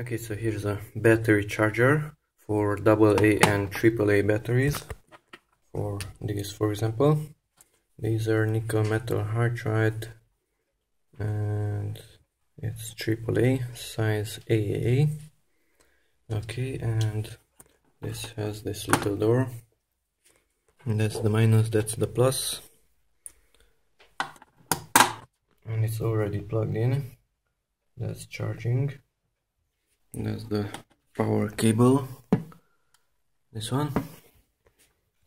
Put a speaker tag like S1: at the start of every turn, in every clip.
S1: Okay, so here's a battery charger for AA and AAA batteries. For these, for example, these are nickel metal hydride and it's AAA size AAA. Okay, and this has this little door. And that's the minus, that's the plus. And it's already plugged in. That's charging that's the power cable. This one.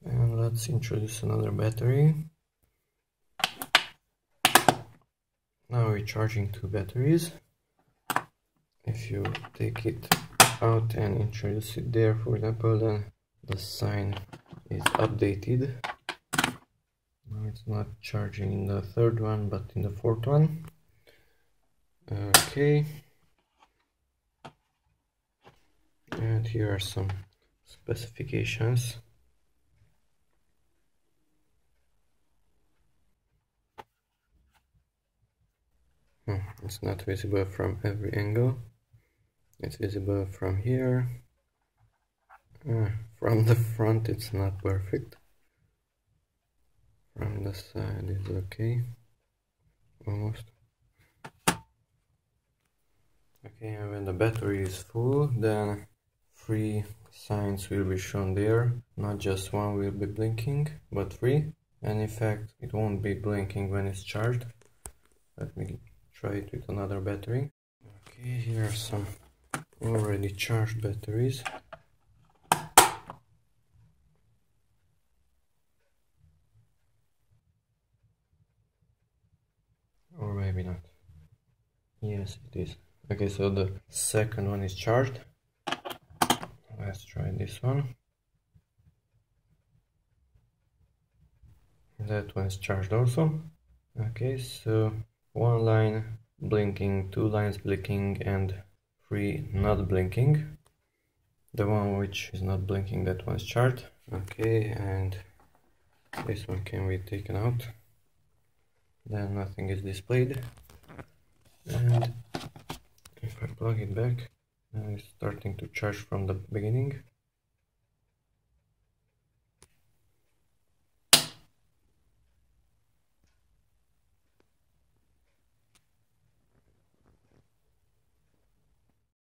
S1: And let's introduce another battery. Now we're charging two batteries. If you take it out and introduce it there for example then the sign is updated. Now it's not charging in the third one but in the fourth one. Okay and here are some specifications. Hmm, it's not visible from every angle. It's visible from here. Uh, from the front it's not perfect. From the side is okay. Almost. Okay and when the battery is full then three signs will be shown there. Not just one will be blinking but three. And in fact it won't be blinking when it's charged. Let me try it with another battery. Okay here are some already charged batteries. Or maybe not. Yes it is. Okay so the second one is charged let's try this one. That one is charged also. Okay so one line blinking two lines blinking and three not blinking. The one which is not blinking that one's charged. Okay and this one can be taken out. Then nothing is displayed. And if I plug it back it's starting to charge from the beginning